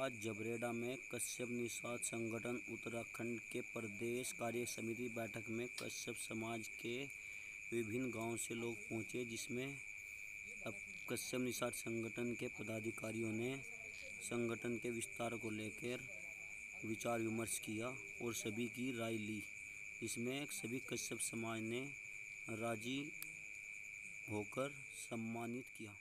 आज जबरेड़ा में कश्यप निषाद संगठन उत्तराखंड के प्रदेश कार्य समिति बैठक में कश्यप समाज के विभिन्न गाँव से लोग पहुँचे, जिसमें अब कश्यप निषाद संगठन के पदाधिकारियों ने संगठन के विस्तार को लेकर विचार विमर्श किया और सभी की राय ली इसमें सभी कश्यप समाज ने राज़ी होकर सम्मानित किया।